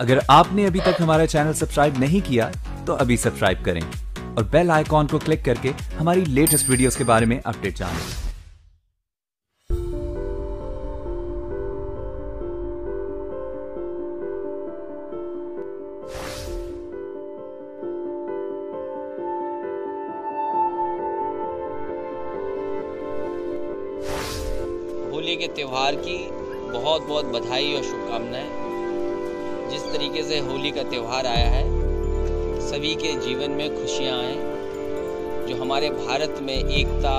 अगर आपने अभी तक हमारा चैनल सब्सक्राइब नहीं किया तो अभी सब्सक्राइब करें और बेल आइकॉन को क्लिक करके हमारी लेटेस्ट वीडियोस के बारे में अपडेट जानें। होली के त्यौहार की बहुत बहुत बधाई और शुभकामनाएँ। तरीके से होली का त्यौहार आया है। सभी के जीवन में खुशियाँ आए। जो हमारे भारत में एकता,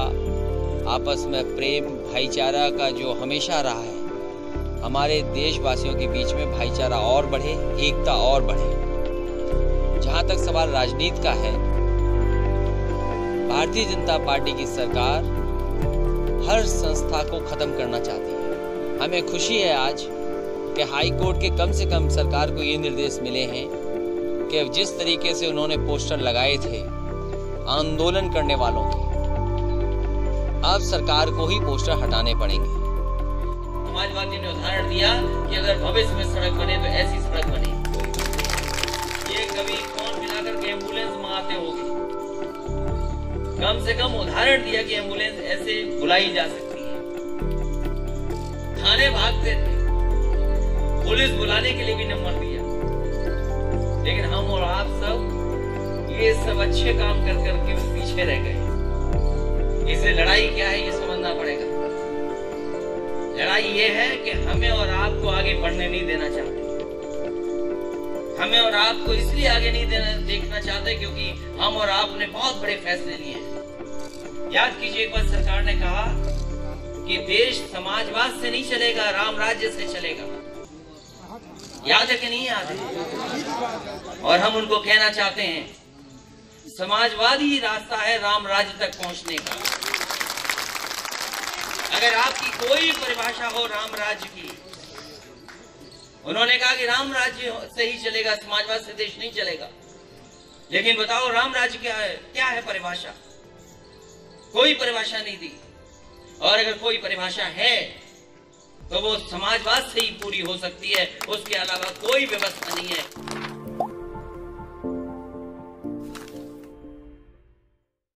आपस में प्रेम, भाईचारा का जो हमेशा रहा है, हमारे देशवासियों के बीच में भाईचारा और बढ़े, एकता और बढ़े। जहाँ तक सवाल राजनीति का है, भारतीय जनता पार्टी की सरकार हर संस्था को खत्म करना चाहती है। हमें खुशी है आज कि हाई कोर्ट के कम से कम सरकार को ये निर्देश मिले हैं कि जिस तरीके से उन्होंने पोस्टर लगाए थे आंदोलन करने वालों के, अब सरकार को ही पोस्टर हटाने पड़ेंगे। समाजवादी ने उदाहरण दिया कि अगर भविष्य में सड़क बने तो ऐसी सड़क बने। ये कभी कौन मिलाकर के एंबुलेंस मंगाते होंगे? कम से कम उदाहरण दिया कि एंबुलेंस ऐसे बुलाई जा सकती है। थाने भागते थे। पुलिस बुलाने के लिए भी नंबर दिया। लेकिन हम और आप सब ये सब अच्छे काम कर करके पीछे रह गए। इसलिए लड़ाई क्या है, ये समझना पड़ेगा। लड़ाई ये है कि हमें और आपको आगे बढ़ने नहीं देना चाहते। हमें और आपको इसलिए आगे नहीं देना, देखना चाहते क्योंकि हम और आपने बहुत बड़े फैसले लिए हैं। याद कीजिए, एक बार सरकार ने कहा कि देश समाजवाद से नहीं चलेगा, राम राज्य से चलेगा। याद है कि नहीं याद और हम उनको कहना चाहते हैं, समाजवाद रास्ता है राम राज्य तक पहुँचने का। अगर आपकी कोई परिभाषा हो राम राज्य की, उन्होंने कहा कि राम राज्य से ही चलेगा, समाजवाद से देश नहीं चलेगा। लेकिन बताओ, राम राज्य क्या है? क्या है परिभाषा? कोई परिभाषा नहीं दी। और अगर कोई परिभाषा है तो वो समाजवाद से ही पूरी हो सकती है। उसके अलावा कोई व्यवस्था नहीं है।